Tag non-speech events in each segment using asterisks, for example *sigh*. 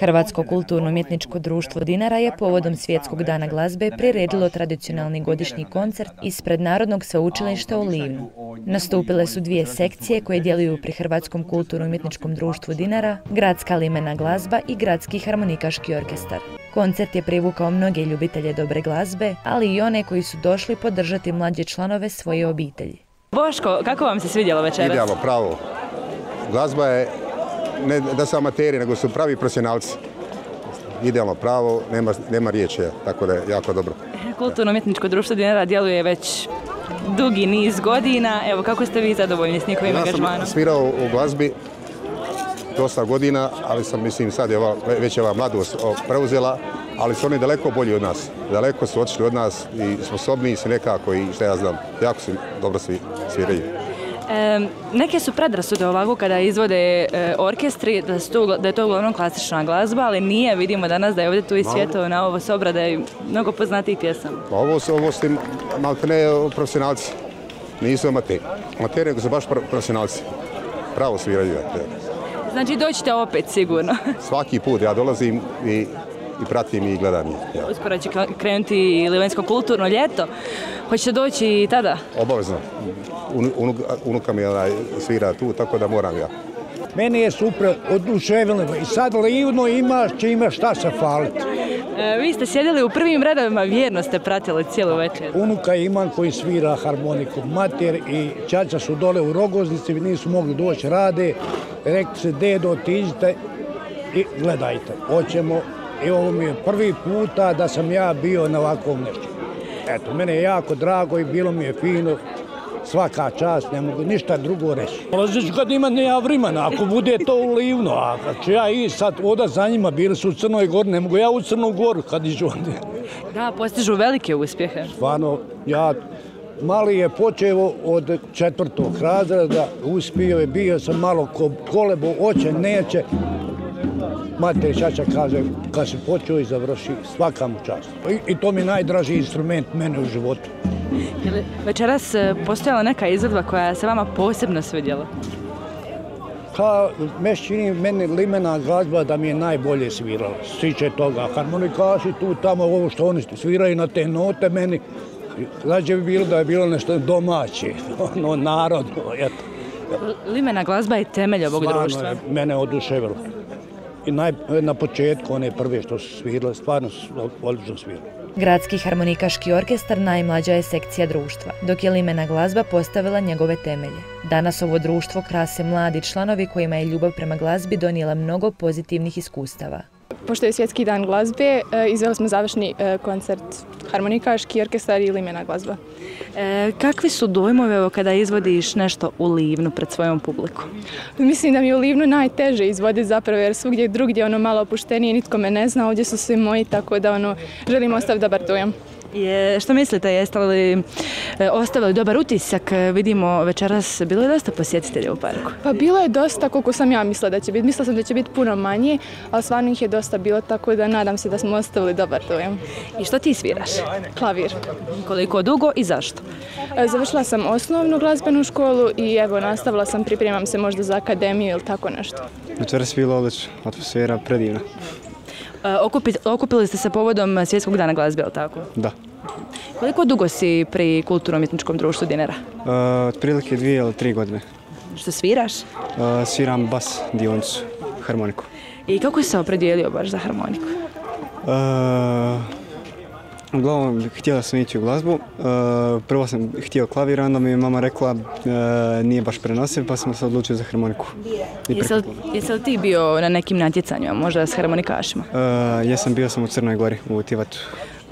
Hrvatsko kulturno-umjetničko društvo Dinara je povodom Svjetskog dana glazbe priredilo tradicionalni godišnji koncert ispred Narodnog sveučilišta u Livnu. Nastupile su dvije sekcije koje djeluju pri Hrvatskom kulturno-umjetničkom društvu Dinara, Gradska limena glazba i Gradski harmonikaški orkestar. Koncert je privukao mnoge ljubitelje dobre glazbe, ali i one koji su došli podržati mlađe članove svoje obitelji. Boško, kako vam se svidjelo večeras? Idealno, pravo. Glazba je, ne da su amateri, nego su pravi profesionalci. Idealno pravo, nema, nema riječi, tako da je jako dobro. Kulturno-umjetničko društvo Dinara djeluje već dugi niz godina. Evo, kako ste vi zadovoljni s njihovim Ja angažmanom? sam svirao u glazbi dosta godina, ali sam, mislim, sad je ova, već je ova mladost preuzela, ali su oni daleko bolji od nas. Daleko su otišli od nas i sposobniji su nekako i šta ja znam, jako su dobro svi, sviraju. E, neke su predrasude ovako kada izvode e, orkestri, da, su to, da je to uglavnom klasična glazba, ali nije. Vidimo danas da je ovdje tu i svjetovna ovo sobrada i mnogo poznatijih pjesama. Pa Ovo su, ovo su maltene profesionalci, nisu amateri. Amateri nego su baš pro- profesionalci. Pravo sviraju. Znači doćete opet sigurno. *laughs* Svaki put ja dolazim i, i pratim i gledam ih. Ja. Uskoro će krenuti i Livanjsko kulturno ljeto. Hoćete doći i tada? Obavezno. Unu- unuka, mi onaj, svira tu, tako da moram ja. Meni je super, oduševilo me. I sad livno imaš, će imaš šta se faliti. E, vi ste sjedili u prvim redovima, vjerno ste pratili cijelu večer. Unuka imam koji svira harmoniku. Mater i čača su dole u Rogoznici, nisu mogli doći rade. Rekli se, dedo, otiđite i gledajte. Hoćemo, i ovo mi je prvi puta da sam ja bio na ovakvom nešto. Eto, mene je jako drago i bilo mi je fino. Svaka čast, ne mogu ništa drugo reći. Znači kad ima nema vremena, ako bude to u livno, a kad ću ja i sad oda za njima, bili su u Crnoj Gori, ne mogu ja u Crnu Goru kad iđu onda. Da, postižu velike uspjehe. Stvarno, ja, mali je počeo od četvrtog razreda, uspio je, bio sam malo ko kolebo, oće, neće. Mate čača kaže, kad se počeo i završi, svaka mu čast. I, I to mi je najdraži instrument mene u životu. Je li večeras e, postojala neka izvedba koja se vama posebno svidjela? Ka, me čini meni limena glazba da mi je najbolje svirala. Sviče toga, harmonikaši tu, tamo, ovo što oni sviraju na te note, meni Znači bi bilo da je bilo nešto domaće, *laughs* ono narodno, eto. Limena glazba je temelj ovog Stvarno društva. je mene oduševilo. I naj, na početku one prve što su svirale, stvarno su odlično svirale. Gradski harmonikaški orkestar najmlađa je sekcija društva, dok je Limena glazba postavila njegove temelje. Danas ovo društvo krase mladi članovi kojima je ljubav prema glazbi donijela mnogo pozitivnih iskustava. Pošto je svjetski dan glazbe, e, izveli smo završni e, koncert harmonikaški orkestar i limena glazba. E, kakvi su dojmovi evo, kada izvodiš nešto u livnu pred svojom publikom? Mislim da mi je u Livnu najteže izvoditi zapravo jer svugdje drugdje ono malo opuštenije, nitko me ne zna, ovdje su svi moji, tako da ono, želim ostaviti dobar dojam. Je, što mislite, jeste li e, ostavili dobar utisak? Vidimo večeras bilo je dosta posjetitelja u parku. Pa bilo je dosta koliko sam ja mislila da će biti. Mislila sam da će biti puno manje, ali stvarno ih je dosta bilo, tako da nadam se da smo ostavili dobar dojam. I što ti sviraš? Klavir. Koliko dugo i zašto? E, Završila sam osnovnu glazbenu školu i evo nastavila sam, pripremam se možda za akademiju ili tako nešto. Večeras bilo odlično, atmosfera predivna. E, okupi- okupili ste se povodom Svjetskog dana glazbe, jel tako? Da. Koliko dugo si pri kulturno-umjetničkom društvu Dinara? E, otprilike dvije ili tri godine. Što sviraš? E, sviram bas dionicu, harmoniku. I kako si se opredijelio baš za harmoniku? E, uglavnom, htjela sam ići u glazbu. E, prvo sam htio klavir, onda mi je mama rekla e, nije baš prenosiv, pa sam se odlučio za harmoniku. Jesi li, jesi li ti bio na nekim natjecanjima, možda s harmonikašima? E, jesam bio sam u Crnoj Gori, u Tivatu.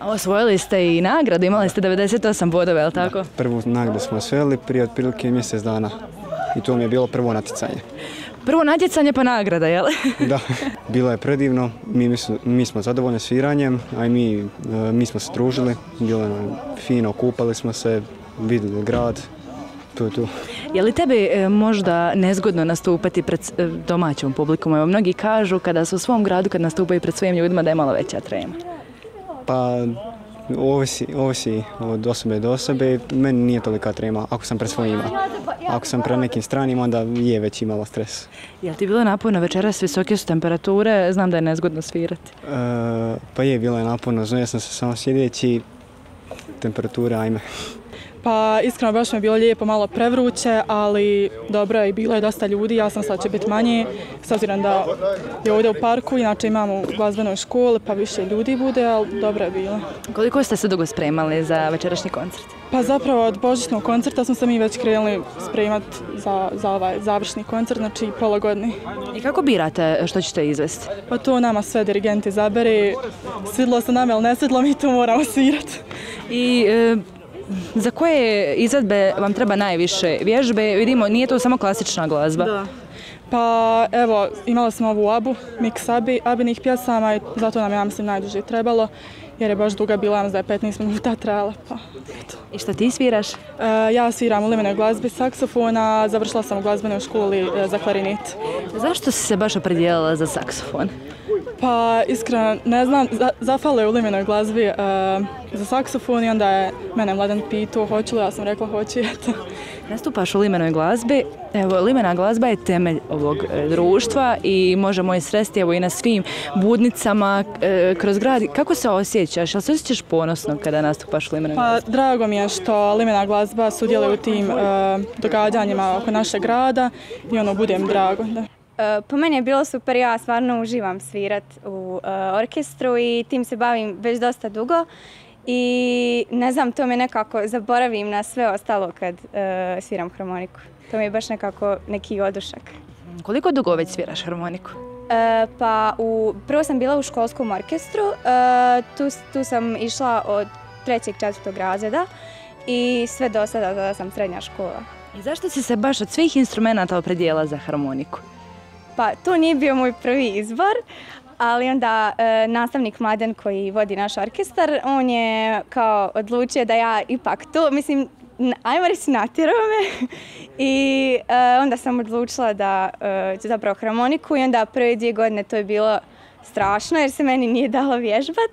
Osvojili ste i nagradu, imali ste 98 bodova, jel tako? Prvu nagradu smo osvojili prije otprilike mjesec dana. I to mi je bilo prvo natjecanje. Prvo natjecanje pa nagrada, jel? *laughs* Da, bilo je predivno, mi, mi, smo zadovoljni sviranjem, a i mi, e, mi smo se družili, bilo je nam fino, kupali smo se, vidjeli grad, tu je tu. Je li tebi e, možda nezgodno nastupati pred e, domaćom publikom? Evo, mnogi kažu kada su u svom gradu, kad nastupaju pred svojim ljudima, da je malo veća trema. Pa ovisi, ovisi od osobe do osobe. Meni nije tolika trema ako sam pred svojima. Ako sam pred nekim stranim, onda je već imala stres. Jel ti bilo naporno večeras, visoke su temperature, znam da je nezgodno svirati. E, pa je, bilo je naporno, znao sam se samo sjedeći, temperatura, ajme. Pa iskreno baš mi je bilo lijepo, malo prevruće, ali dobro je i bilo je dosta ljudi, ja sam sad će biti manje, s obzirom da je ovdje u parku, inače imamo u glazbenoj školi pa više ljudi bude, ali dobro je bilo. Koliko ste se dugo spremali za večerašnji koncert? Pa zapravo od božićnog koncerta smo se mi već krenuli spremati za, za ovaj završni koncert, znači pologodni. I kako birate što ćete izvesti? Pa to nama sve dirigenti zabere, svidlo se nama ili ne svidlo, mi to moramo svirati. I e, za koje izvedbe vam treba najviše vježbe? Vidimo, nije to samo klasična glazba. Da. Pa evo, imali smo ovu abu, miks abi, abinih pjesama i zato nam ja mislim najduže trebalo jer je baš duga bila, da je 15 minuta trajala. Pa, eto. I što ti sviraš? E, ja sviram u limenoj glazbi saksofona, završila sam u glazbenoj školi e, za klarinet. Zašto si se baš opredijelila za saksofon? Pa iskreno ne znam, za, zafalo je u limenoj glazbi e, za saksofon i onda je mene mladen pitao hoću li, ja sam rekla hoću eto. Nastupaš u limenoj glazbi. Evo, limena glazba je temelj ovog e, društva i možemo je sresti evo i na svim budnicama e, kroz grad. Kako se osjećaš? Jel se osjećaš ponosno kada nastupaš u limenoj Pa glazbi? drago mi je što limena glazba sudjeluje u tim e, događanjima oko našeg grada i ono budem drago. Da. Po meni je bilo super, ja stvarno uživam svirat u orkestru i tim se bavim već dosta dugo i ne znam, to me nekako zaboravim na sve ostalo kad e, sviram harmoniku. To mi je baš nekako neki odušak. Koliko dugo već sviraš harmoniku? E, pa u, prvo sam bila u školskom orkestru, e, tu, tu sam išla od trećeg, četvrtog razreda i sve do sada, tada sam srednja škola. I zašto si se baš od svih instrumenta opredijela za harmoniku? Pa to nije bio moj prvi izbor, ali onda e, nastavnik Mladen koji vodi naš orkestar, on je kao odlučio da ja ipak to, mislim, ajmo reći natjerao me *laughs* i e, onda sam odlučila da e, ću zapravo harmoniku i onda prve dvije godine to je bilo strašno jer se meni nije dalo vježbat.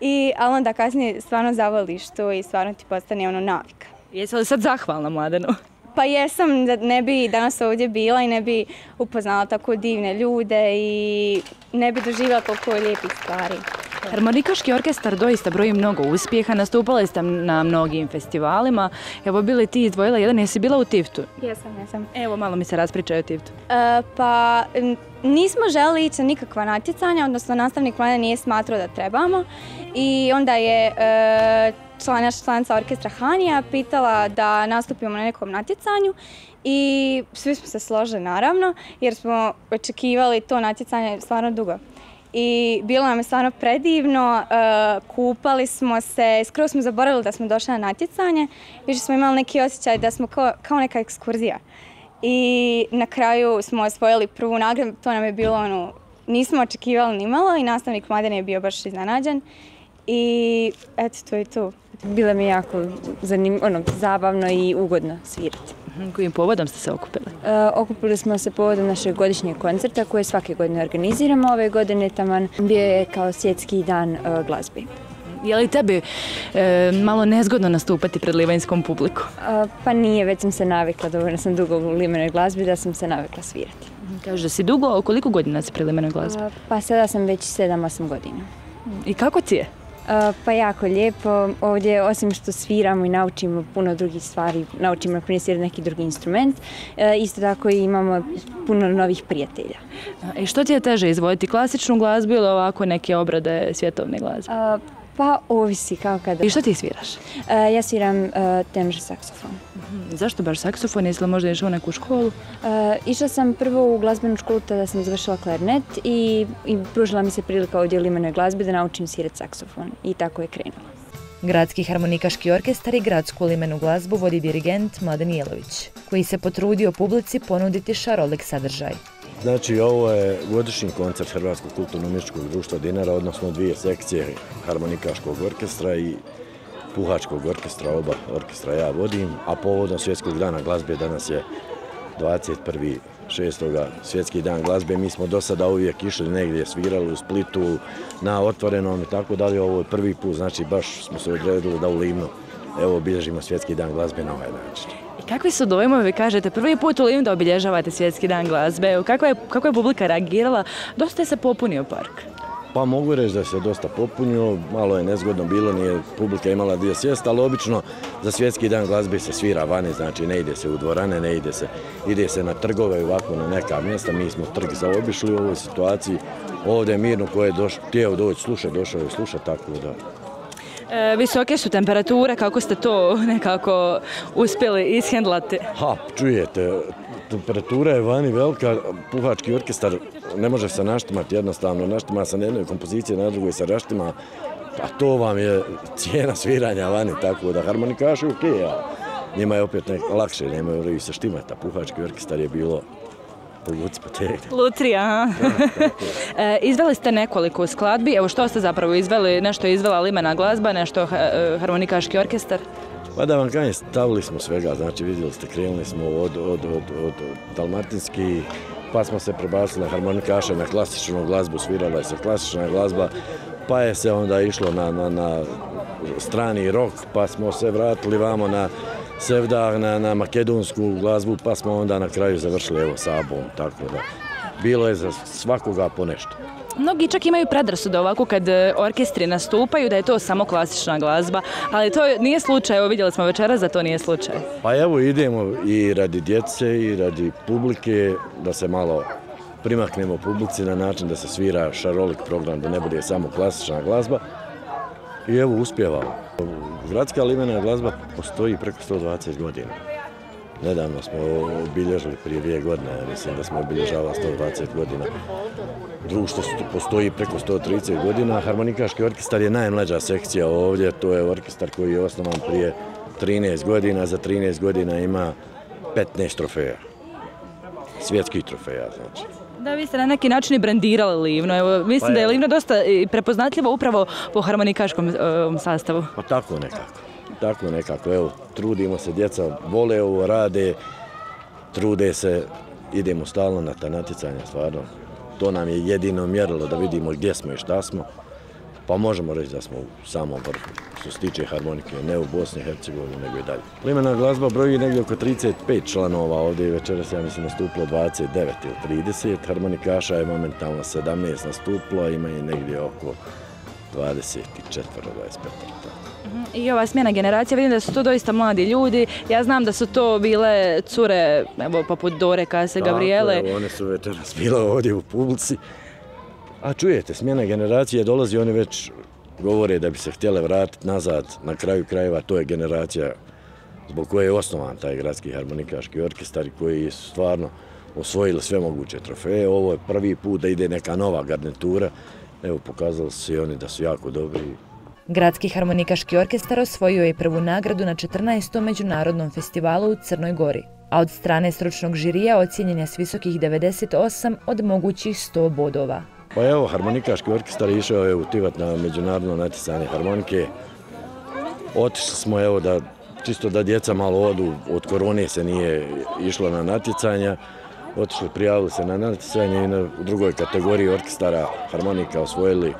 I, ali onda kasnije stvarno zavoliš to i stvarno ti postane ono navika. Jesi li sad zahvalna Mladenu? Pa jesam da ne bi danas ovdje bila i ne bi upoznala tako divne ljude i ne bi doživjela toliko lijepih stvari. Harmonikaški orkestar doista broji mnogo uspjeha, nastupali ste na mnogim festivalima. Evo bili ti izdvojila jedan, jesi bila u Tiftu? Jesam, jesam. Evo malo mi se raspričaj o Tiftu. E, pa nismo želi ići na nikakva natjecanja, odnosno nastavnik mlade nije smatrao da trebamo i onda je e, naša članica orkestra Hanija pitala da nastupimo na nekom natjecanju i svi smo se složili naravno jer smo očekivali to natjecanje stvarno dugo. I bilo nam je stvarno predivno, e, kupali smo se, skroz smo zaboravili da smo došli na natjecanje, više smo imali neki osjećaj da smo kao, kao neka ekskurzija. I na kraju smo osvojili prvu nagradu, to nam je bilo ono, nismo očekivali ni malo i nastavnik Mladen je bio baš iznenađen. I eto, to je to. Bilo mi jako zanim, ono, zabavno i ugodno svirati. Mhm, Kojim povodom ste se okupili? E, okupili smo se povodom našeg godišnjeg koncerta koje svake godine organiziramo. Ove godine taman bio je kao svjetski dan e, glazbi. Je li tebi e, malo nezgodno nastupati pred livanjskom publiku? E, pa nije, već sam se navikla, dovoljno sam dugo u limenoj glazbi da sam se navikla svirati. Kaže da si dugo, a koliko godina si pred limenoj glazbi? E, pa sada sam već 7-8 godina. I kako ti je? E, Pa jako lijepo. Ovdje osim što sviramo i naučimo puno drugih stvari, naučimo na primjer neki drugi instrument, e, isto tako i imamo puno novih prijatelja. I što ti je teže izvoditi klasičnu glazbu ili ovako neke obrade svjetovne glazbe? Pa ovisi kao kada. I što ti sviraš? E, Ja sviram e, tenor saksofon. Zašto baš saksofon? Jesi li možda išla u neku školu? E, Išla sam prvo u glazbenu školu, tada sam završila klarnet i, i pružila mi se prilika u limenoj glazbi da naučim svirati saksofon. I tako je krenulo. Gradski harmonikaški orkestar i gradsku limenu glazbu vodi dirigent Mladen Jelović, koji se potrudio publici ponuditi šarolik sadržaj. Znači, ovo je godišnji koncert Hrvatskog kulturno-umjetničkog društva Dinara, odnosno dvije sekcije harmonikaškog orkestra i puhačkog orkestra, oba orkestra ja vodim, a povodom Svjetskog dana glazbe danas je 21. 6. svjetski dan glazbe. Mi smo do sada uvijek išli negdje, svirali u Splitu, na otvorenom i tako dalje. Ovo je prvi put, znači baš smo se odredili da u Livnu evo obilježimo svjetski dan glazbe na ovaj način. I kakvi su dojmovi, kažete, prvi put u Livnu da obilježavate svjetski dan glazbe? Kako je, kako je publika reagirala? Dosta je se popunio park. Pa mogu reći da se dosta popunio, malo je nezgodno bilo, nije publika imala dio sjest, ali obično za svjetski dan glazbe se svira vani, znači ne ide se u dvorane, ne ide se, ide se na trgove ovako na neka mjesta, mi smo trg zaobišli u ovoj situaciji, ovdje je mirno ko je doš, htio doći slušati, došao je slušati, tako da. E, visoke su temperature, kako ste to *laughs* nekako uspjeli ishendlati? Ha, čujete, temperatura je vani velika, puhački orkestar ne može se naštimati jednostavno, naštima se na jednoj kompoziciji, na drugoj se raštima, a to vam je cijena sviranja vani, tako da harmonikaši ok, a njima je opet nek, lakše, nemaju se štimati, a puhački orkestar je bilo Povuci Lutrija, *laughs* e, izveli ste nekoliko skladbi, evo što ste zapravo izveli, nešto je izvela Limena glazba, nešto e, harmonikaški orkestar? Pa da vam kažem, stavili smo svega, znači vidjeli ste, krenuli smo od, od, od, od dalmatinski, pa smo se prebacili na harmonikaše, na klasičnu glazbu, svirala je se klasična glazba, pa je se onda išlo na, na, na strani rok, pa smo se vratili vamo na sevdah na, na makedonsku glazbu, pa smo onda na kraju završili evo sabom, tako da bilo je za svakoga po nešto. Mnogi čak imaju predrasude ovako kad e, orkestri nastupaju da je to samo klasična glazba, ali to nije slučaj, evo vidjeli smo večeras da to nije slučaj. Pa evo idemo i radi djece i radi publike da se malo primaknemo publici na način da se svira šarolik program, da ne bude samo klasična glazba, i evo uspjevamo. Gradska limena glazba postoji preko 120 godina. Nedavno smo obilježili prije dvije godine, mislim da smo obilježavali 120 godina. Društvo postoji preko 130 godina. Harmonikaški orkestar je najmlađa sekcija ovdje. To je orkestar koji je osnovan prije 13 godina. Za 13 godina ima 15 trofeja. Svjetskih trofeja, znači. Da, vi ste na neki način i brandirali Livno. Evo, mislim pa da je Livno dosta prepoznatljivo upravo po harmonikaškom e, sastavu. Pa tako nekako. Tako nekako. Evo, trudimo se, djeca vole ovo, rade, trude se, idemo stalno na ta natjecanja, stvarno. To nam je jedino mjerilo da vidimo gdje smo i šta smo pa možemo reći da smo u samom vrhu što se tiče harmonike, ne u Bosni i Hercegovini, nego i dalje. Plimena glazba broji negdje oko 35 članova, ovdje je večeras, ja mislim, nastupilo 29 ili 30, harmonikaša je momentalno 17 nastupilo, ima i negdje oko 24, 25. Mhm. I ova smjena generacija, vidim da su to doista mladi ljudi. Ja znam da su to bile cure, evo, poput Dore Kase, Gabriele. Tako, one su večeras bile ovdje u publici. A čujete, smjena generacije dolazi, oni već govore da bi se htjele vratiti nazad, na kraju krajeva to je generacija zbog koje je osnovan taj gradski harmonikaški orkestar i koji su stvarno osvojili sve moguće trofeje. Ovo je prvi put da ide neka nova garnitura. Evo, pokazali su i oni da su jako dobri. Gradski harmonikaški orkestar osvojio je prvu nagradu na 14. međunarodnom festivalu u Crnoj Gori, a od strane stručnog žirija ocjenjen je s visokih 98 od mogućih 100 bodova. Pa evo, harmonikaški orkestar išao je u na međunarodno natjecanje harmonike. Otišli smo, evo, da čisto da djeca malo odu, od korone se nije išlo na natjecanja. Otišli, prijavili se na natjecanje i na drugoj kategoriji orkestara harmonika osvojili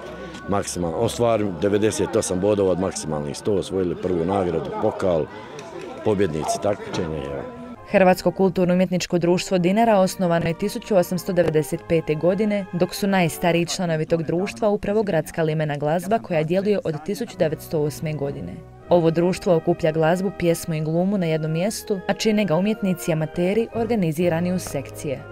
maksimalno, ostvar 98 bodova od maksimalnih 100, osvojili prvu nagradu, pokal, pobjednici takmičenja. Hrvatsko kulturno-umjetničko društvo Dinara osnovano je 1895. godine, dok su najstariji članovi tog društva upravo gradska limena glazba koja djeluje od 1908. godine. Ovo društvo okuplja glazbu, pjesmu i glumu na jednom mjestu, a čine ga umjetnici amateri organizirani u sekcije.